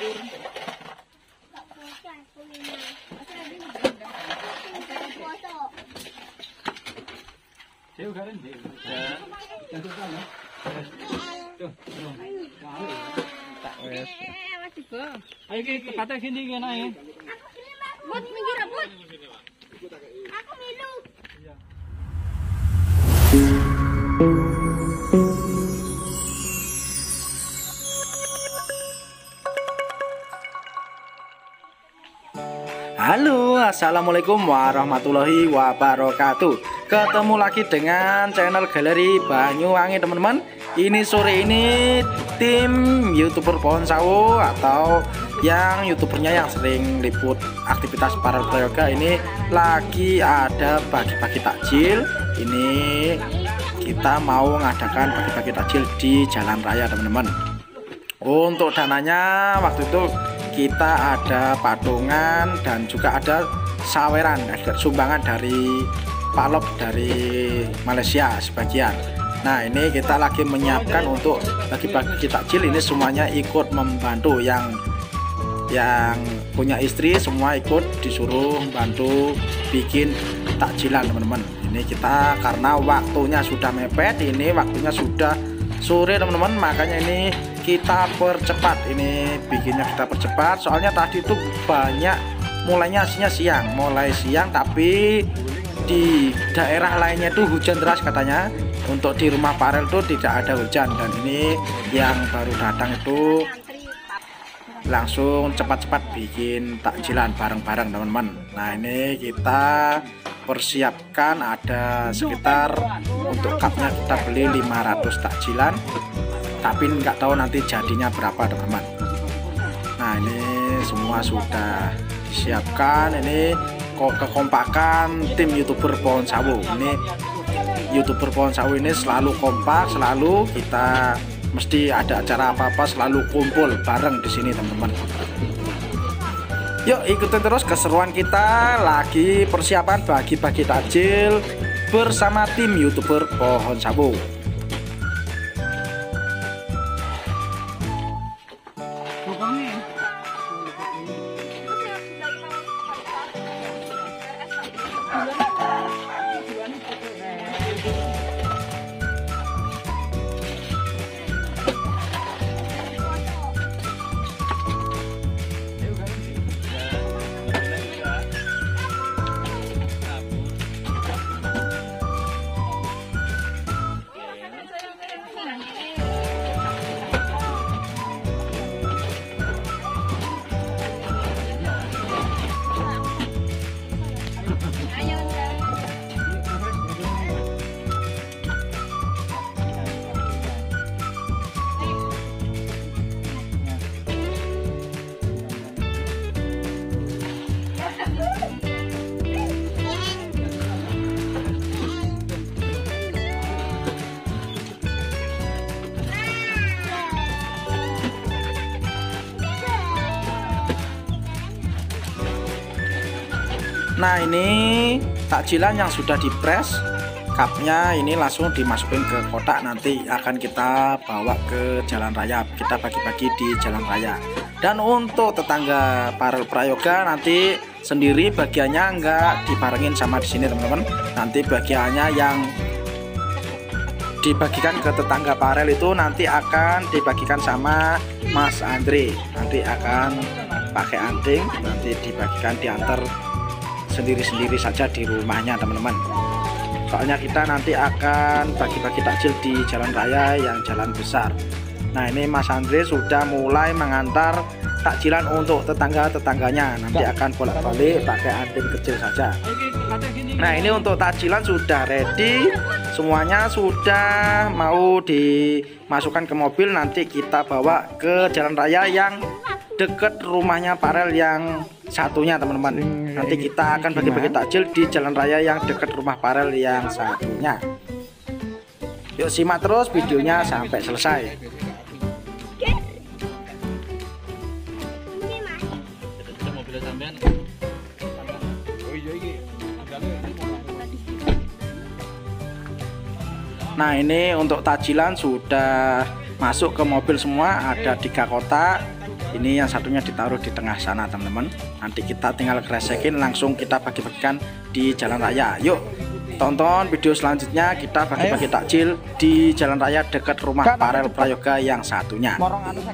Ayo ke kata sini kena ya. Bud, minggir Bud. Halo, assalamualaikum warahmatullahi wabarakatuh. Ketemu lagi dengan channel Galeri Banyuwangi, teman-teman. Ini sore ini tim youtuber pohon sawo atau yang youtubernya yang sering liput aktivitas para prayoga ini lagi ada bagi-bagi takjil. Ini kita mau mengadakan bagi-bagi takjil di jalan raya, teman-teman. Untuk dananya waktu itu kita ada patungan dan juga ada saweran ada sumbangan dari Pak dari Malaysia sebagian. Nah ini kita lagi menyiapkan untuk bagi-bagi takjil. Ini semuanya ikut membantu yang yang punya istri semua ikut disuruh bantu bikin takjilan teman-teman. Ini kita karena waktunya sudah mepet ini waktunya sudah sore teman-teman. Makanya ini kita percepat. Ini bikinnya kita percepat. Soalnya tadi itu banyak mulainya aslinya siang. Mulai siang tapi di daerah lainnya itu hujan deras katanya. Untuk di rumah Parel itu tidak ada hujan. Dan ini yang baru datang itu langsung cepat-cepat bikin takjilan bareng-bareng teman-teman. Nah ini kita persiapkan ada sekitar untuk cupnya kita beli 500 takjilan tapi nggak tahu nanti jadinya berapa teman-teman. Nah ini semua sudah disiapkan. Ini kekompakan tim youtuber pohon sawo ini youtuber pohon sawo ini selalu kompak selalu kita mesti ada acara apa-apa selalu kumpul bareng di sini teman-teman. Yuk ikutin terus keseruan kita. Lagi persiapan bagi-bagi takjil bersama tim youtuber pohon sawo Nah ini takjilan yang sudah dipres cupnya ini langsung dimasukin ke kotak. Nanti akan kita bawa ke jalan raya. Kita bagi-bagi di jalan raya. Dan untuk tetangga para prayoga nanti sendiri bagiannya enggak dibarengin sama di sini teman-teman. Nanti bagiannya yang dibagikan ke tetangga Parel itu nanti akan dibagikan sama Mas Andre. Nanti akan pakai anting nanti dibagikan diantar sendiri-sendiri saja di rumahnya teman-teman. Soalnya kita nanti akan bagi-bagi takjil di jalan raya yang jalan besar. Nah ini Mas Andre sudah mulai mengantar takjilan untuk tetangga-tetangganya. Nanti akan bolak-balik pakai anting kecil saja. Nah ini untuk takjilan sudah ready. Semuanya sudah mau dimasukkan ke mobil. Nanti kita bawa ke jalan raya yang deket rumahnya Parel yang satunya teman-teman. Nanti kita akan bagi-bagi takjil di jalan raya yang dekat rumah Parel yang satunya. Yuk simak terus videonya sampai selesai Nah ini untuk tajilan sudah masuk ke mobil semua ada tiga kotak. Ini yang satunya ditaruh di tengah sana teman-teman. Nanti kita tinggal kresekin langsung kita bagi-bagikan di jalan raya. Yuk tonton video selanjutnya kita bagi-bagi takjil di jalan raya dekat rumah Parel Prayoga yang satunya. Morong anu